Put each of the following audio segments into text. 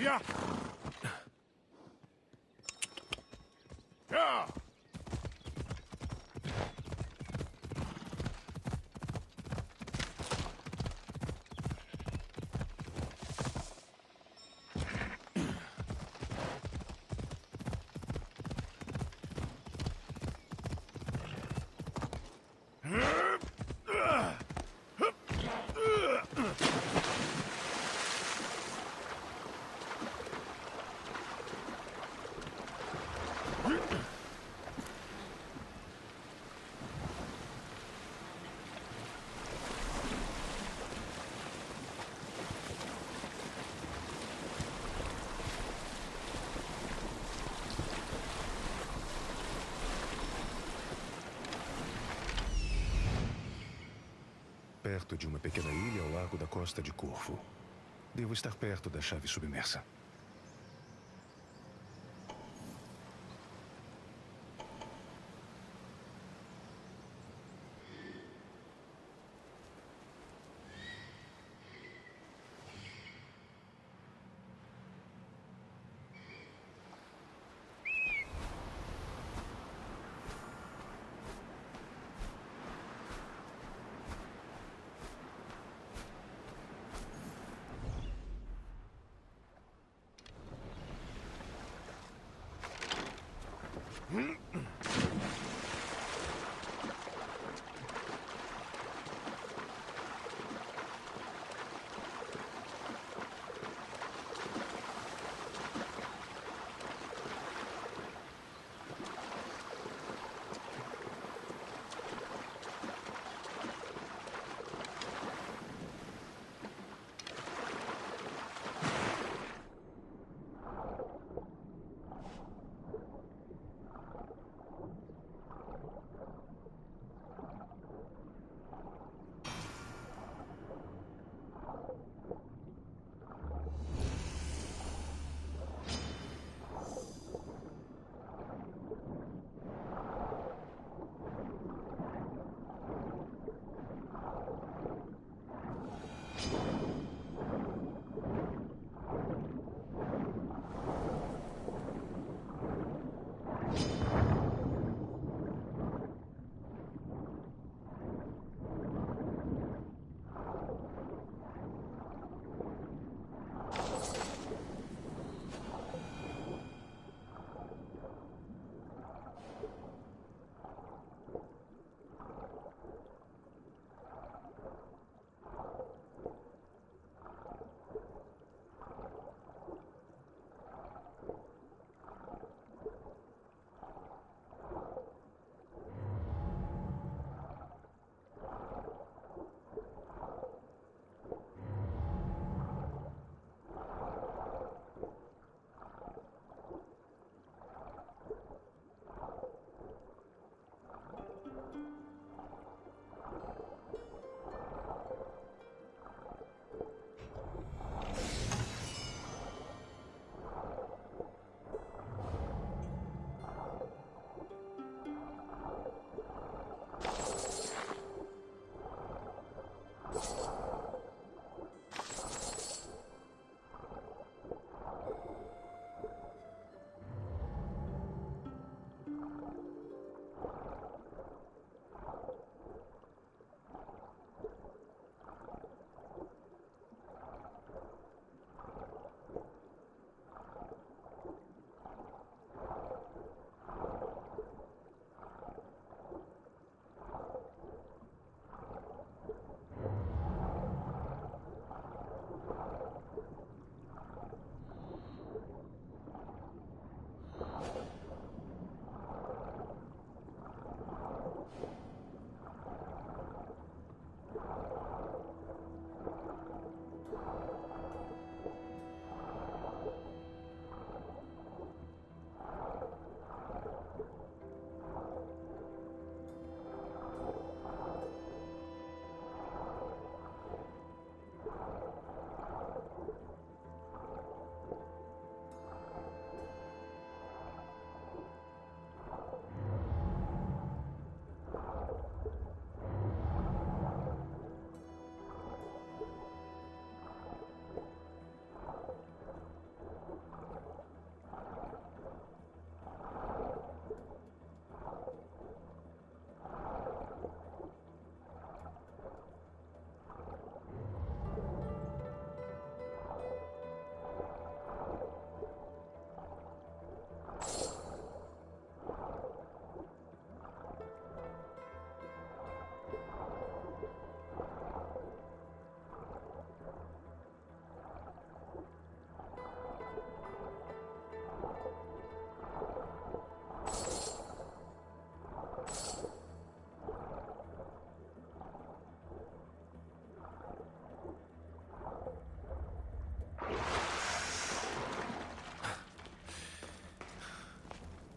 Yeah. Perto de uma pequena ilha ao largo da costa de Corfu. Devo estar perto da chave submersa. Mm-hmm.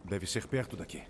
Deve ser perto daqui.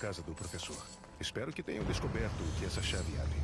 Casa do professor. Espero que tenham descoberto o que essa chave abre.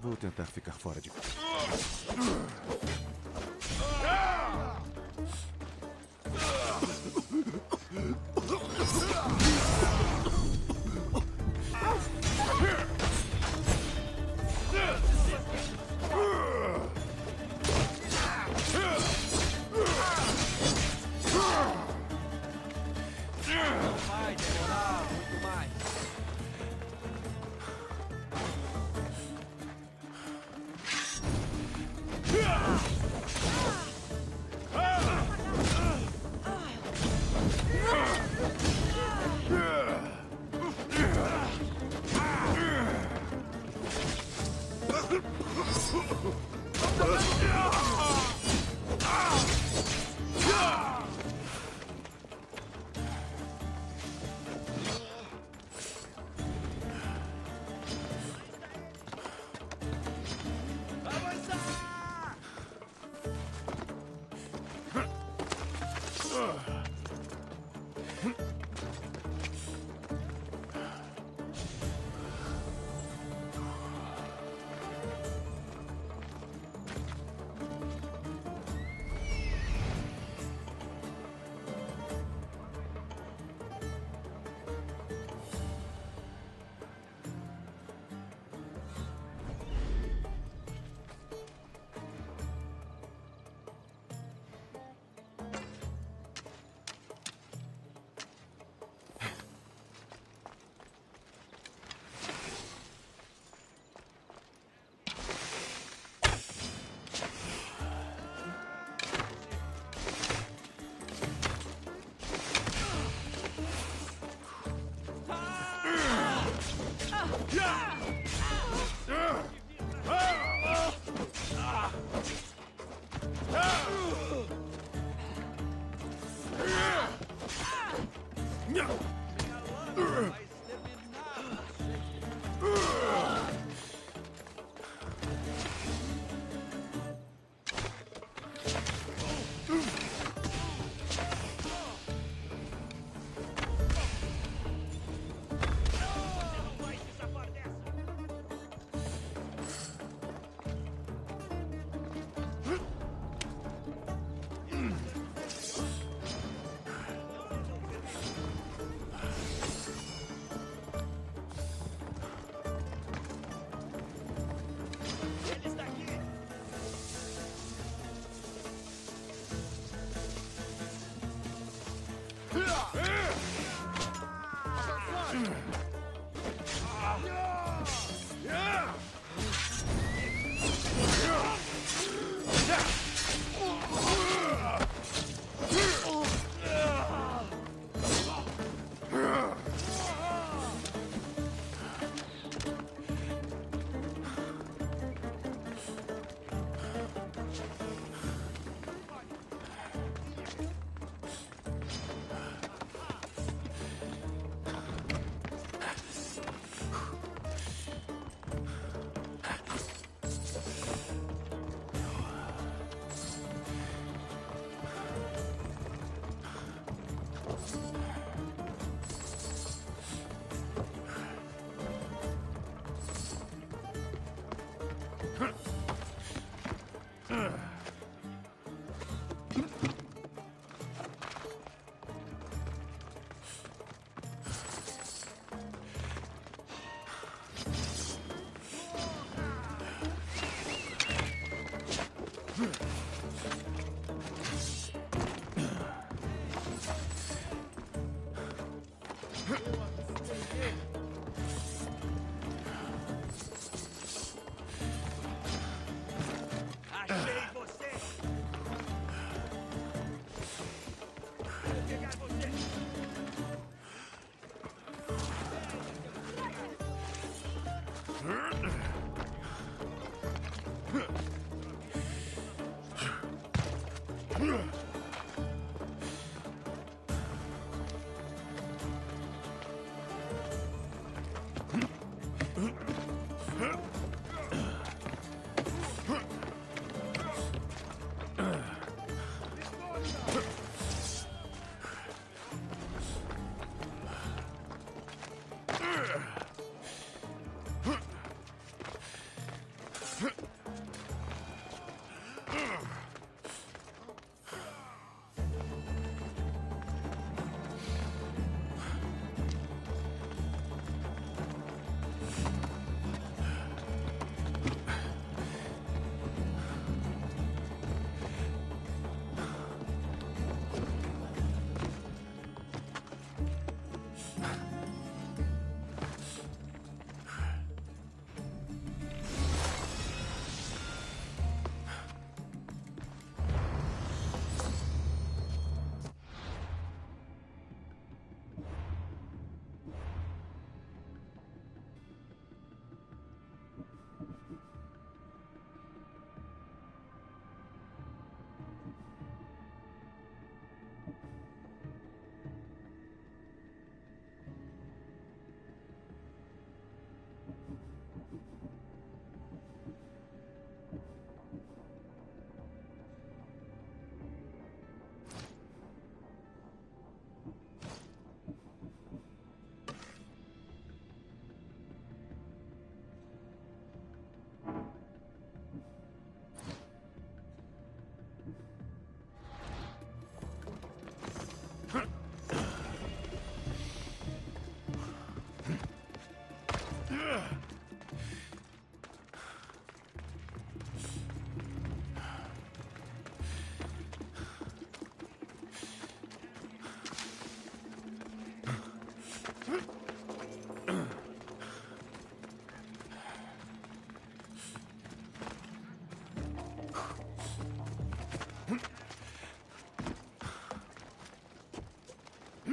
Vou tentar ficar fora de. Ah!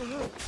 Uh-huh.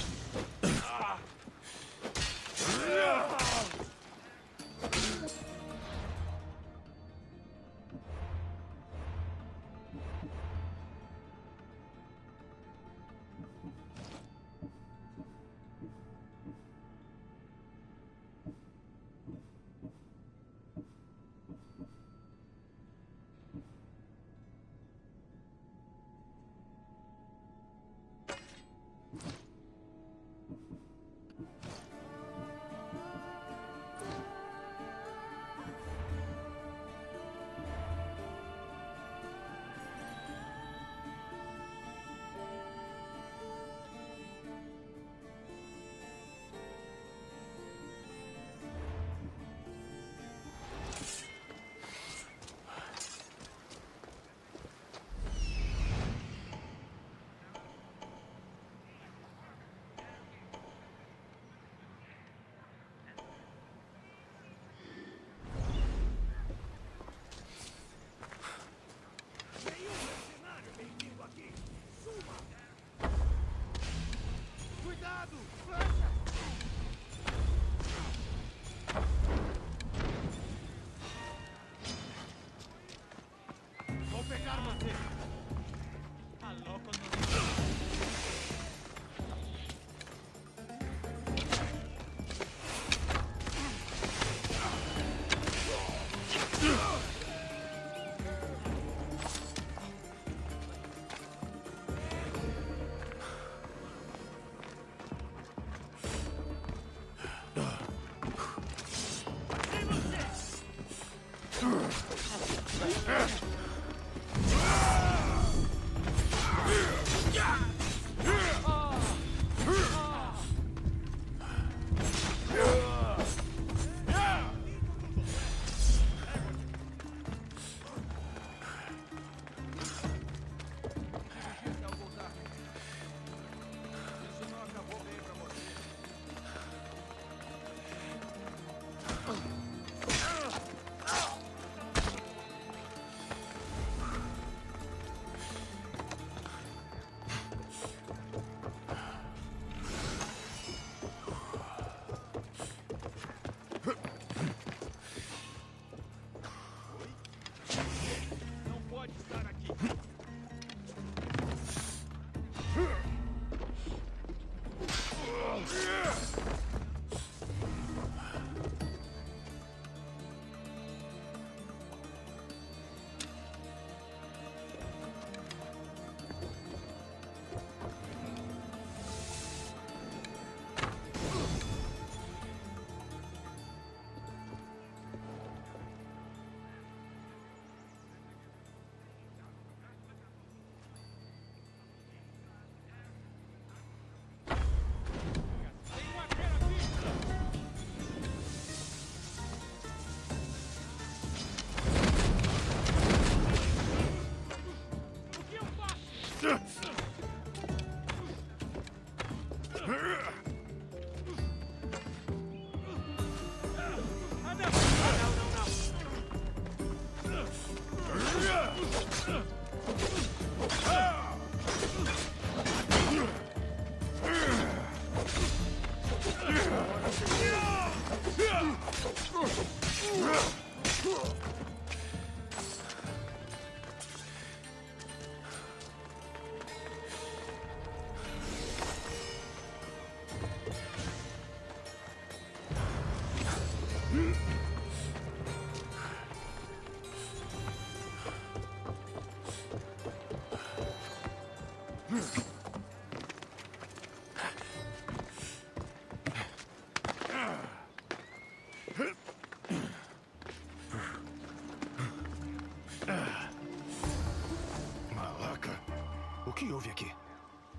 Houve aqui?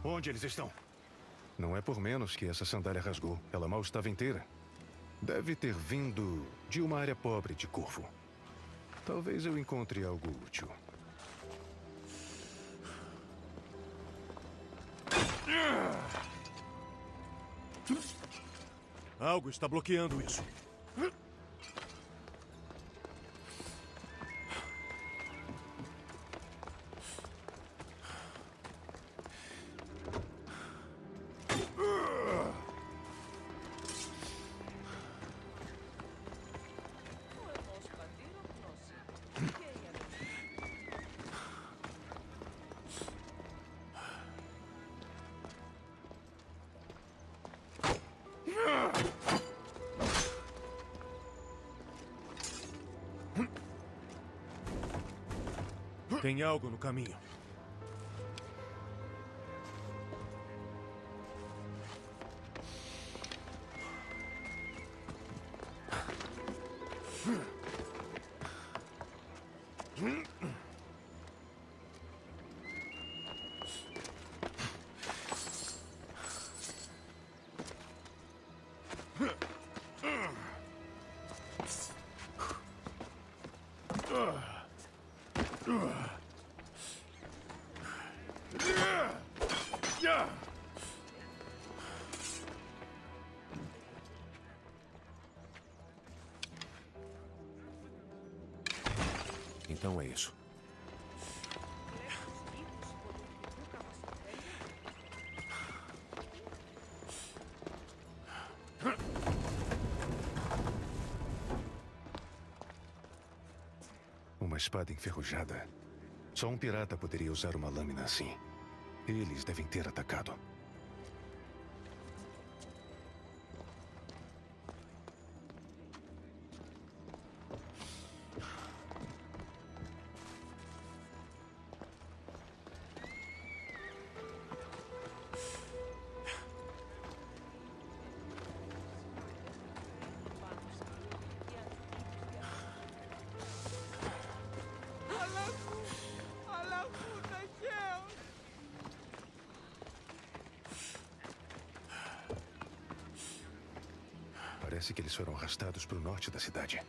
Onde eles estão? Não é por menos que essa sandália rasgou. Ela mal estava inteira. Deve ter vindo de uma área pobre de Corvo. Talvez eu encontre algo útil. Algo está bloqueando isso. Tem algo no caminho. Então é isso. Uma espada enferrujada. Só um pirata poderia usar uma lâmina assim. Eles devem ter atacado. Parece que eles foram arrastados para o norte da cidade.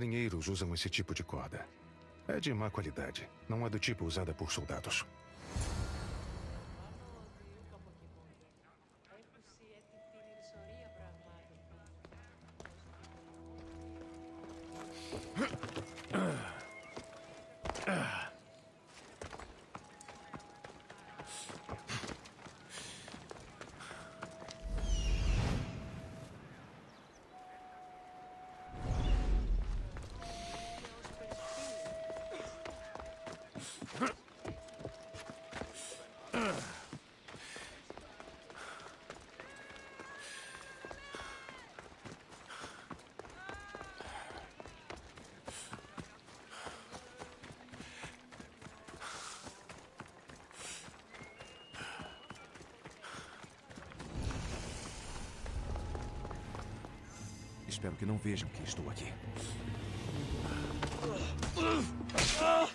Marinheiros usam esse tipo de corda. É de má qualidade. Não é do tipo usada por soldados. Espero que não vejam que estou aqui. Marcos,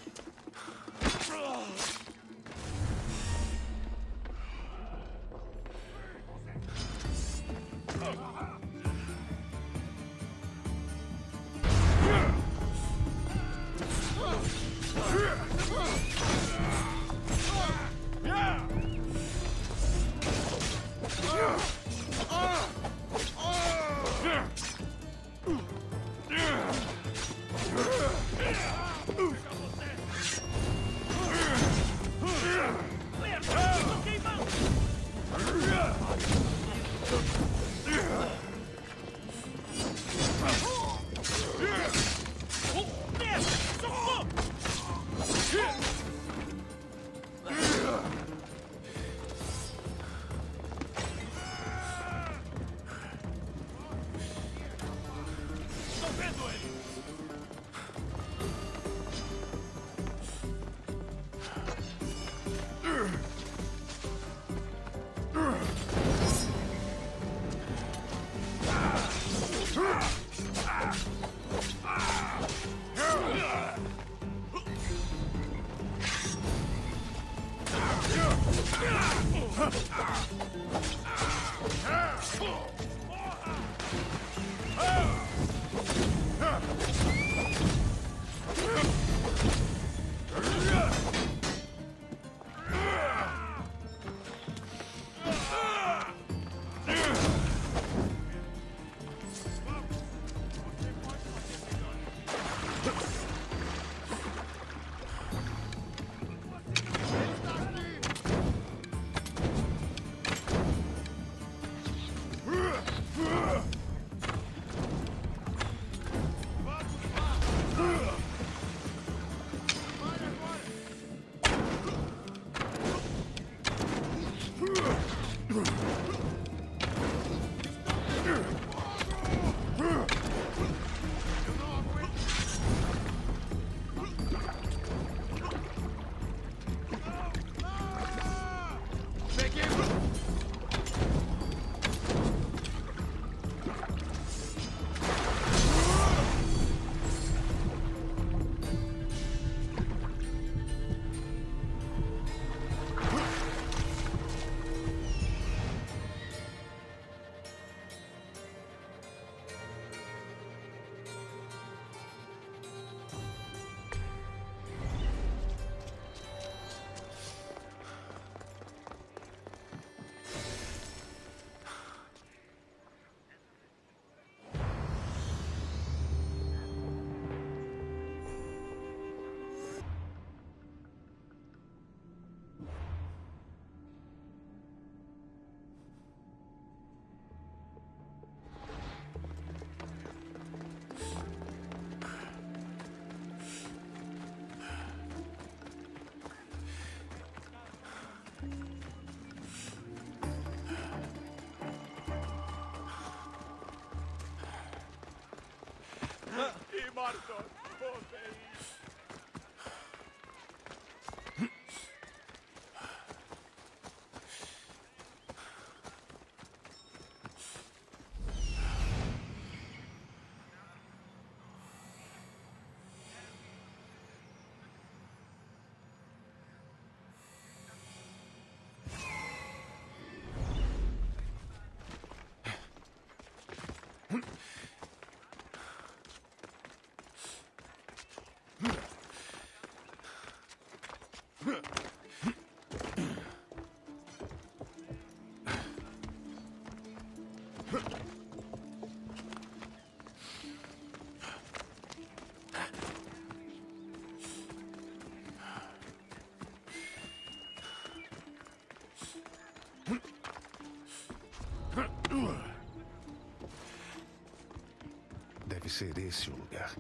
ser esse o lugar.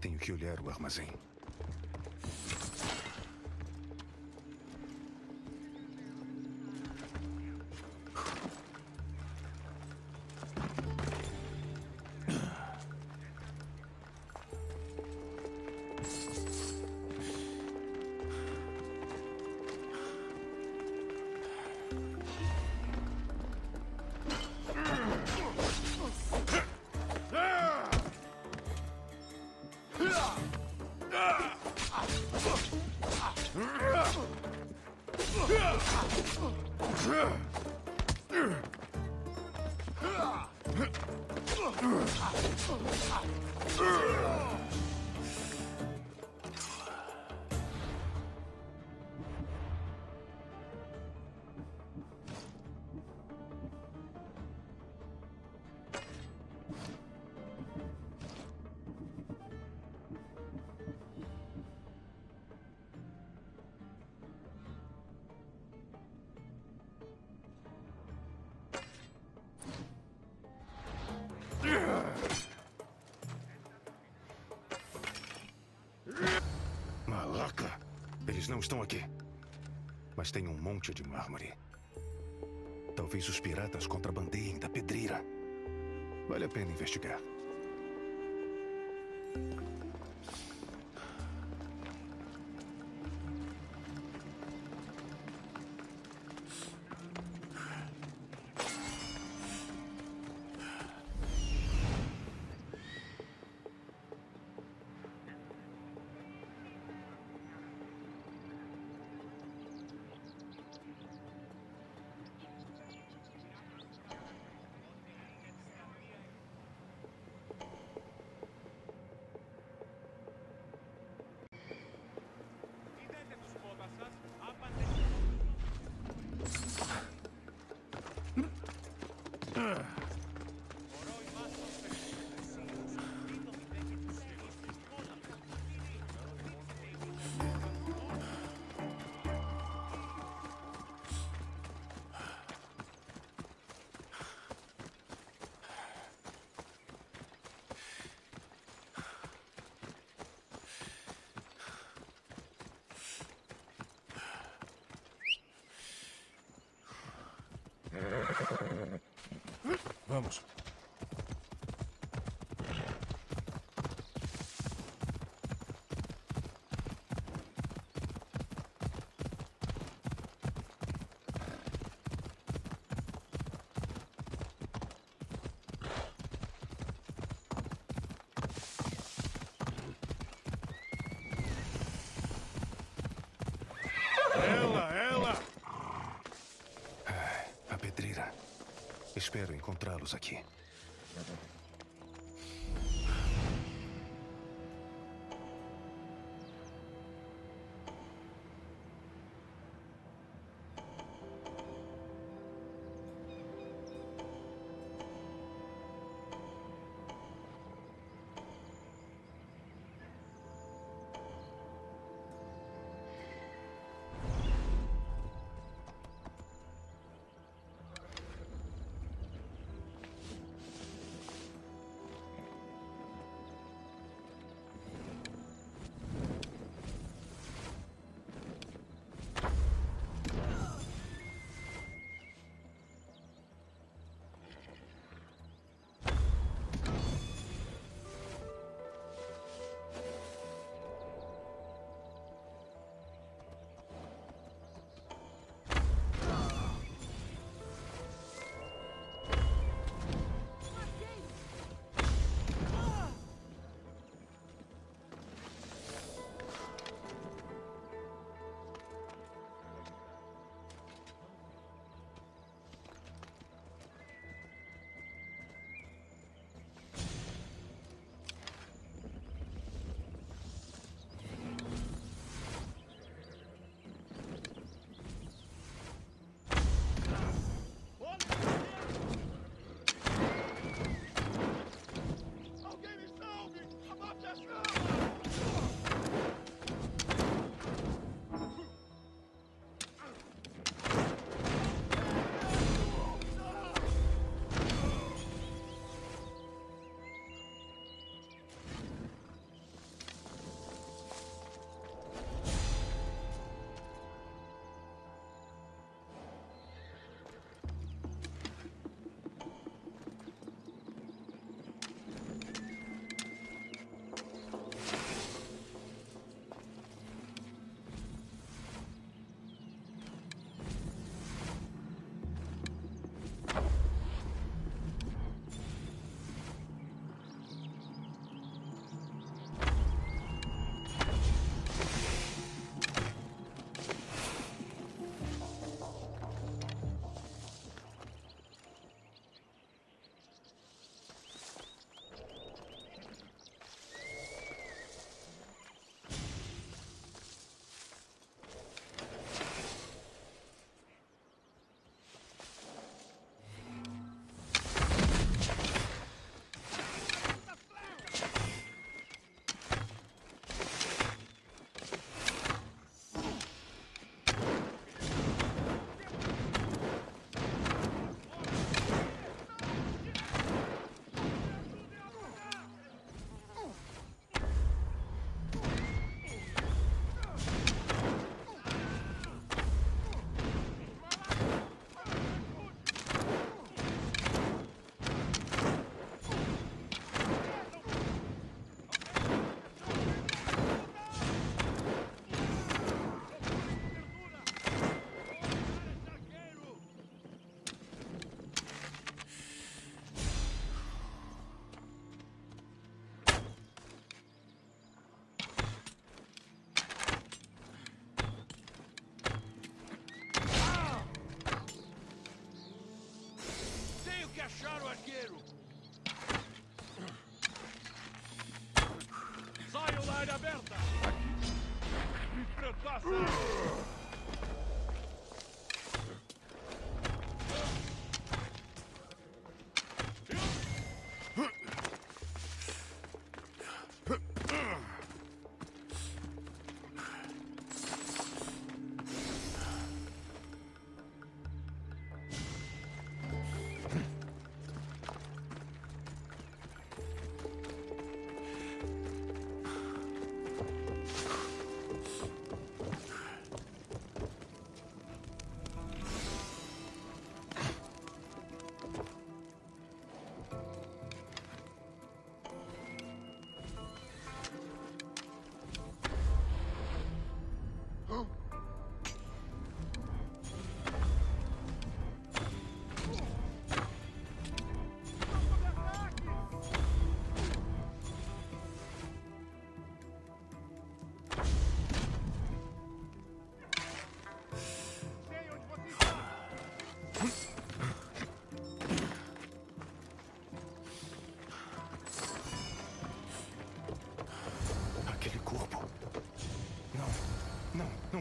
Tenho que olhar o armazém. Eles não estão aqui. Mas tem um monte de mármore. Talvez os piratas contrabandeiem da pedreira. Vale a pena investigar. Vamos. Espero encontrá-los aqui.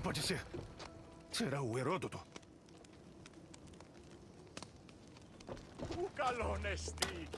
Não pode ser. Será o Heródoto? O calonesti!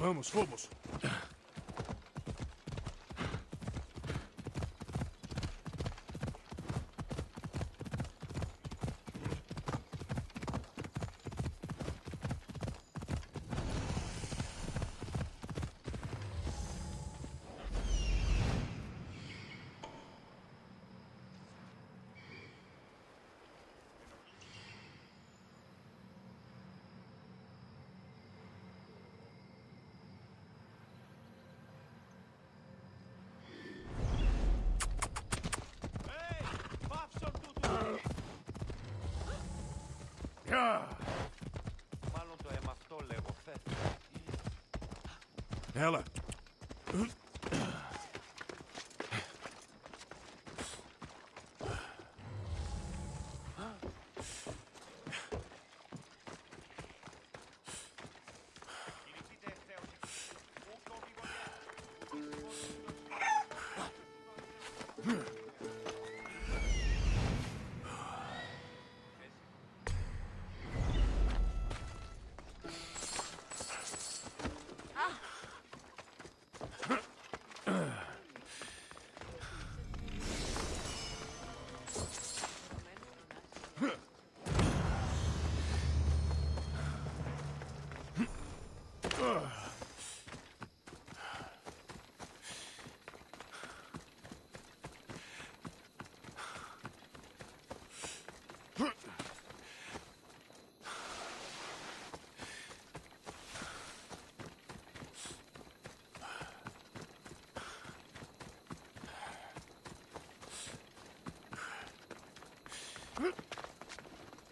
Vamos, fomos.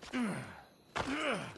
Ugh. Ugh.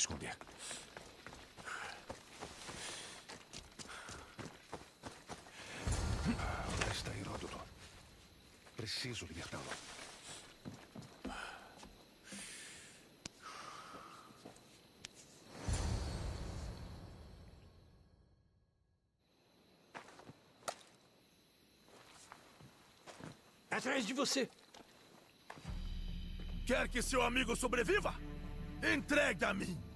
esconder. Onde está Heródoto? Preciso libertá-lo. Atrás de você! Quer que seu amigo sobreviva? Entregue a mim!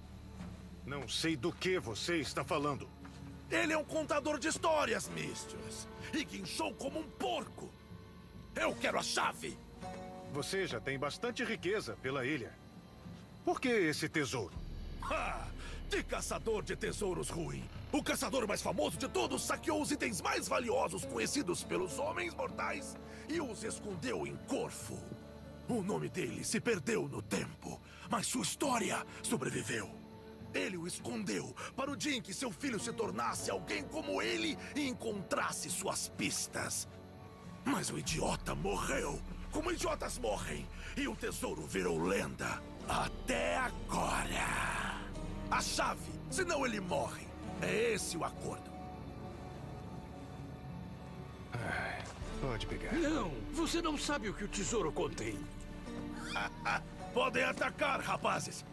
Não sei do que você está falando. Ele é um contador de histórias, Mistios. E guinchou como um porco. Eu quero a chave. Você já tem bastante riqueza pela ilha. Por que esse tesouro? Ha! Que caçador de tesouros ruim. O caçador mais famoso de todos saqueou os itens mais valiosos conhecidos pelos homens mortais e os escondeu em Corfo. O nome dele se perdeu no tempo, mas sua história sobreviveu. Ele o escondeu para o dia em que seu filho se tornasse alguém como ele e encontrasse suas pistas. Mas o idiota morreu, como idiotas morrem, e o tesouro virou lenda. Até agora. A chave, senão ele morre. É esse o acordo. Pode pegar. Não, você não sabe o que o tesouro contém. Podem atacar, rapazes.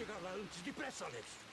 Chegar lá antes. Depressa, Alex.